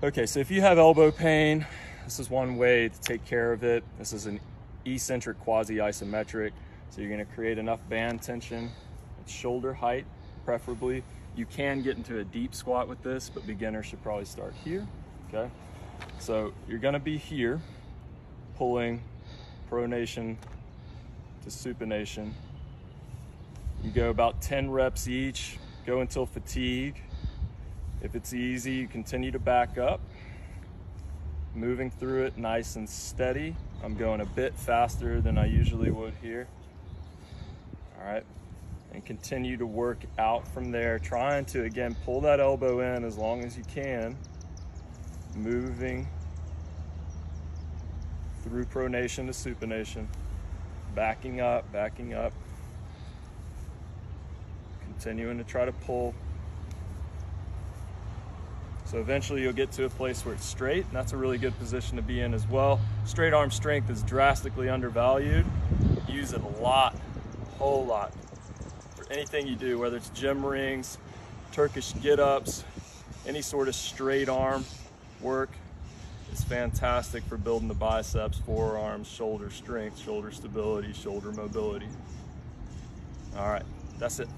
Okay, so if you have elbow pain, this is one way to take care of it. This is an eccentric quasi-isometric. So you're gonna create enough band tension at shoulder height, preferably. You can get into a deep squat with this, but beginners should probably start here, okay? So you're gonna be here, pulling pronation to supination. You go about 10 reps each, go until fatigue. If it's easy, you continue to back up, moving through it nice and steady. I'm going a bit faster than I usually would here. All right, and continue to work out from there, trying to, again, pull that elbow in as long as you can, moving through pronation to supination, backing up, backing up, continuing to try to pull. So eventually you'll get to a place where it's straight, and that's a really good position to be in as well. Straight arm strength is drastically undervalued. Use it a lot, a whole lot. For anything you do, whether it's gym rings, Turkish get-ups, any sort of straight arm work is fantastic for building the biceps, forearms, shoulder strength, shoulder stability, shoulder mobility. All right, that's it.